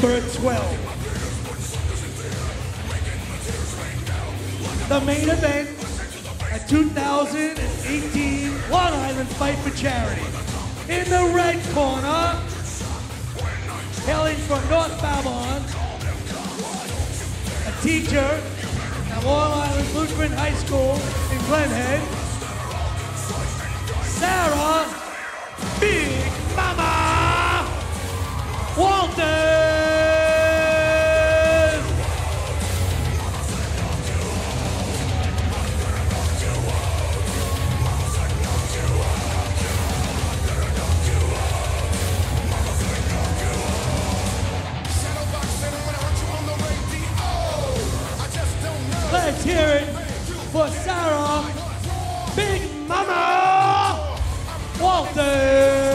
number 12. The main event, a 2018 Long Island Fight for Charity. In the red corner, hailing from North Babylon, a teacher at Long Island Lutheran High School in Glen Head, Sarah Big Mama Let's hear it for Sarah Big Mama Walters!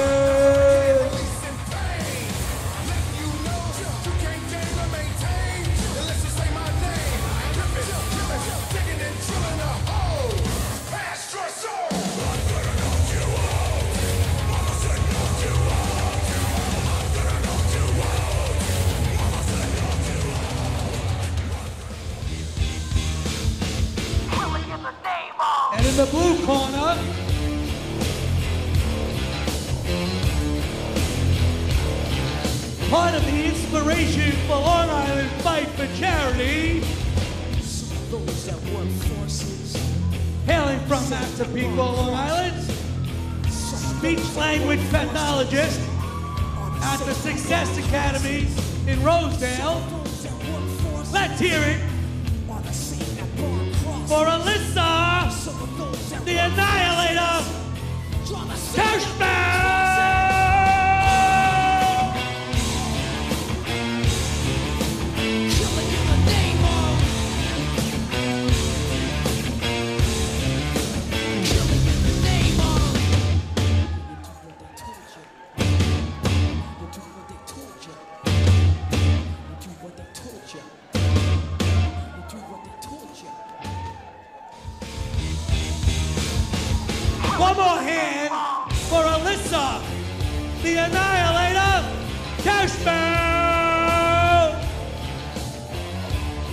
The blue corner, part of the inspiration for Long Island Fight for Charity, Those that work forces. hailing from Massapequa, Long Island, speech language pathologist at the Success Academy in Rosedale. Let's hear it for Alyssa, the Annihilator, Kirschbaum! The Annihilator, Kirschbaum!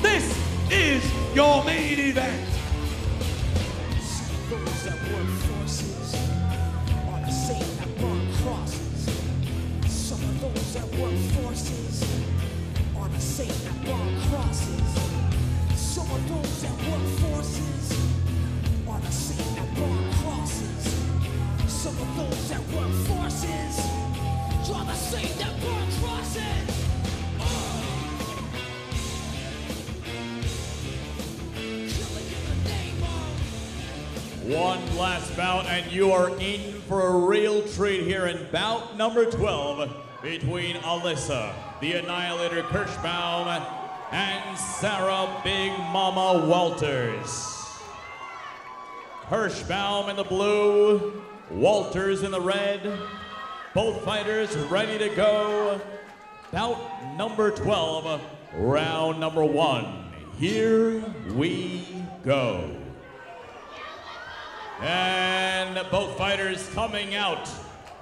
This is your main event. Some of those that work forces are the same that burn crosses. Some of those that work forces are the same that burn crosses. Some of those that work forces One last bout, and you are in for a real treat here in bout number 12 between Alyssa, the Annihilator Kirschbaum, and Sarah Big Mama Walters. Kirschbaum in the blue, Walters in the red. Both fighters ready to go. Bout number 12, round number one. Here we go. And both fighters coming out,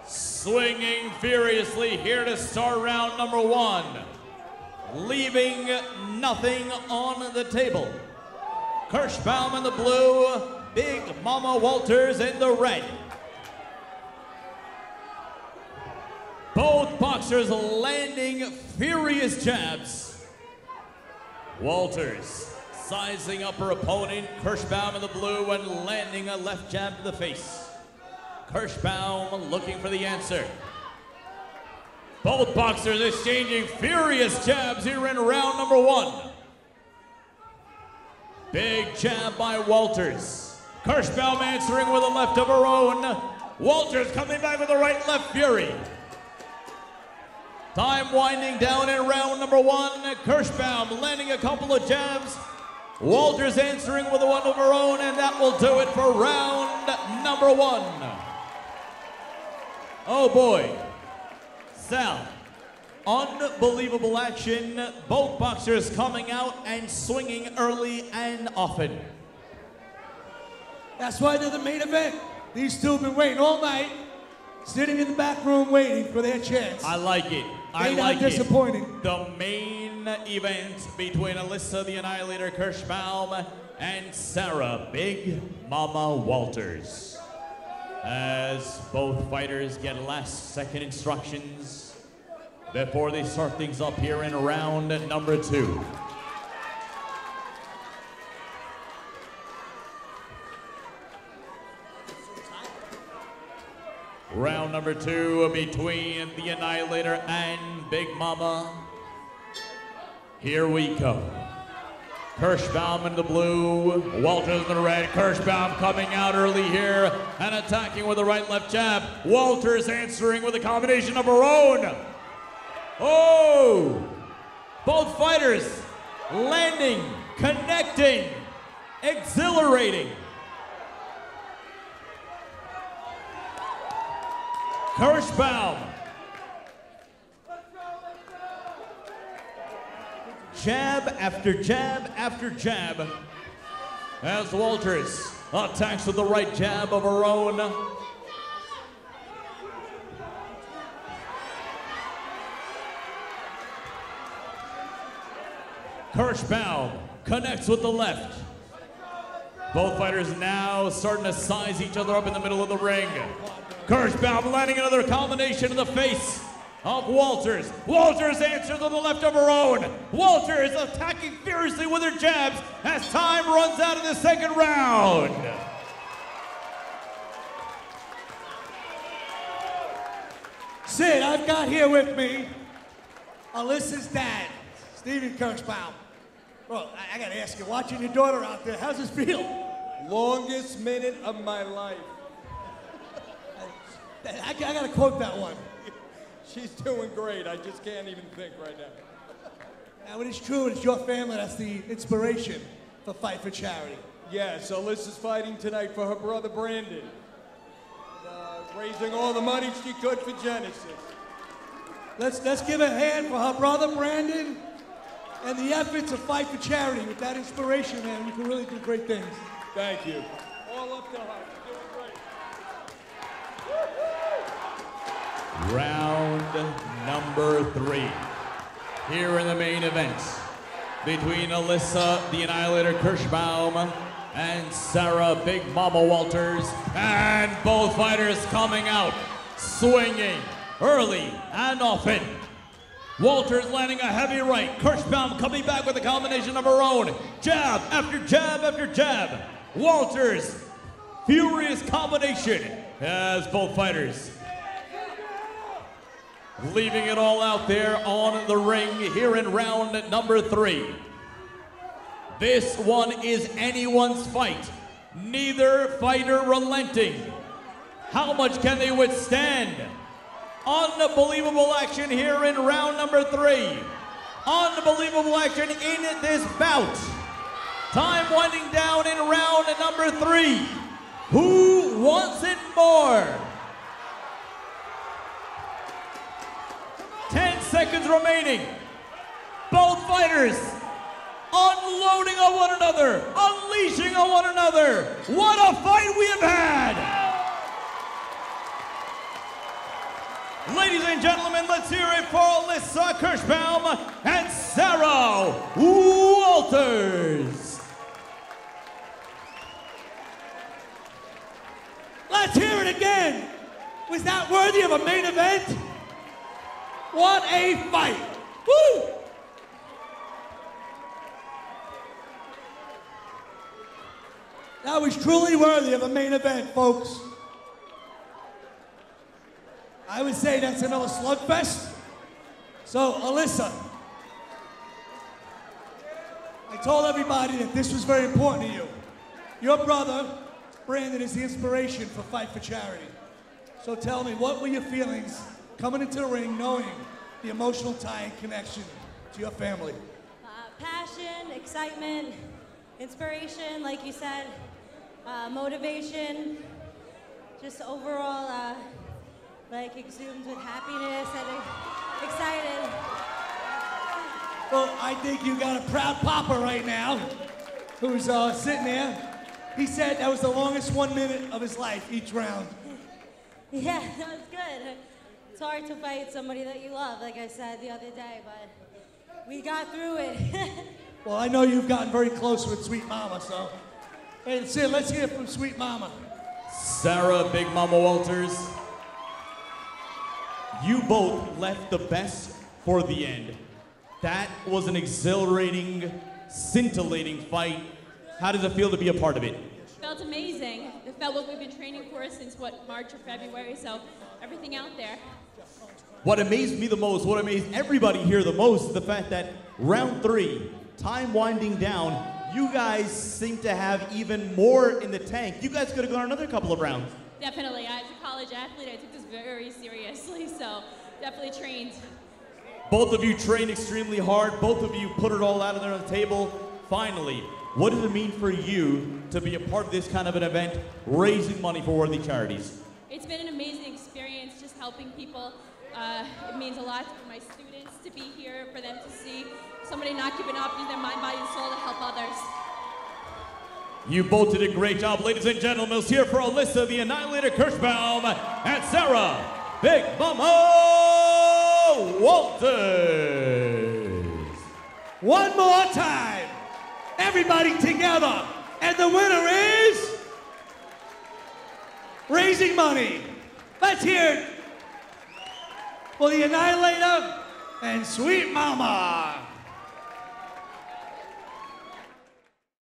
swinging furiously here to start round number one, leaving nothing on the table. Kirschbaum in the blue, Big Mama Walters in the red. Both boxers landing furious jabs. Walters sizing up her opponent, Kirschbaum in the blue, and landing a left jab to the face. Kirschbaum looking for the answer. Both boxers exchanging furious jabs here in round number one. Big jab by Walters. Kirschbaum answering with a left of her own. Walters coming back with a right left fury. Time winding down in round number one. Kirschbaum landing a couple of jabs. Walters answering with a one of her own, and that will do it for round number one. Oh boy. Sal, unbelievable action. Both boxers coming out and swinging early and often. That's why they're the main event. These two have been waiting all night. sitting in the back room waiting for their chance. I like it. I like it. disappointing. The main event between Alyssa the Annihilator Kirschbaum and Sarah Big Mama Walters. As both fighters get last second instructions before they start things up here in round number two. Round number two between the Annihilator and Big Mama. Here we go. Kirschbaum in the blue, Walters in the red. Kirschbaum coming out early here and attacking with a right left jab. Walters answering with a combination of her own. Oh! Both fighters landing, connecting, exhilarating. Kirschbaum. Jab after jab after jab. As Walters attacks with the right jab of her own. Kirschbaum connects with the left. Both fighters now starting to size each other up in the middle of the ring. Kirschbaum landing another combination in the face of Walters. Walters answers on the left of her own. Walters attacking furiously with her jabs as time runs out in the second round. Sid, I've got here with me Alyssa's dad, Stephen Kirschbaum. Well, I gotta ask you, watching your daughter out there, how's this feel? Longest minute of my life. I, I gotta quote that one. She's doing great. I just can't even think right now. Now, it is true, it's your family that's the inspiration for Fight for Charity. Yeah, so Alyssa's fighting tonight for her brother Brandon. Uh, raising all the money she could for Genesis. Let's, let's give a hand for her brother Brandon and the effort to fight for charity. With that inspiration, man, you can really do great things. Thank you. All up to her. She's doing great. Round number three. Here in the main event between Alyssa the Annihilator Kirschbaum and Sarah Big Mama Walters. And both fighters coming out swinging early and often. Walters landing a heavy right. Kirschbaum coming back with a combination of her own. Jab after jab after jab. Walters, furious combination as both fighters leaving it all out there on the ring here in round number three. This one is anyone's fight, neither fighter relenting. How much can they withstand? Unbelievable action here in round number three. Unbelievable action in this bout. Time winding down in round number three. Who wants it more? Seconds remaining. Both fighters unloading on one another, unleashing on one another. What a fight we have had! Ladies and gentlemen, let's hear it for Alyssa Kirschbaum and Sarah Walters. Let's hear it again. Was that worthy of a main event? What a fight! Woo! That was truly worthy of a main event, folks. I would say that's another slugfest. So, Alyssa, I told everybody that this was very important to you. Your brother, Brandon, is the inspiration for Fight for Charity. So tell me, what were your feelings coming into the ring knowing the emotional tie and connection to your family? Uh, passion, excitement, inspiration, like you said, uh, motivation, just overall, uh, like exudes with happiness and excited. Well, I think you got a proud papa right now who's uh, sitting there. He said that was the longest one minute of his life each round. Yeah, that was good. It's hard to fight somebody that you love, like I said the other day, but we got through it. Well, I know you've gotten very close with Sweet Mama, so. Hey, Sid, let's hear from Sweet Mama. Sarah Big Mama Walters, you both left the best for the end. That was an exhilarating, scintillating fight. How does it feel to be a part of it? it? felt amazing. It felt what we've been training for since what March or February. So everything out there. What amazed me the most, what amazed everybody here the most, is the fact that round three, time winding down, you guys seem to have even more in the tank. You guys could have gone another couple of rounds. Definitely. As a college athlete, I took this very seriously. So definitely trained. Both of you trained extremely hard. Both of you put it all out there on the table. Finally, what does it mean for you to be a part of this kind of an event, raising money for worthy charities? It's been an amazing experience just helping people. Uh, it means a lot for my students to be here, for them to see somebody not giving up, use their mind, body, and soul to help others. You both did a great job, ladies and gentlemen. Let's hear for Alyssa, the Annihilator Kirschbaum, and Sarah, Big Mama Walters. One more time. Everybody together. And the winner is. Raising money. Let's hear it for the Annihilator and Sweet Mama.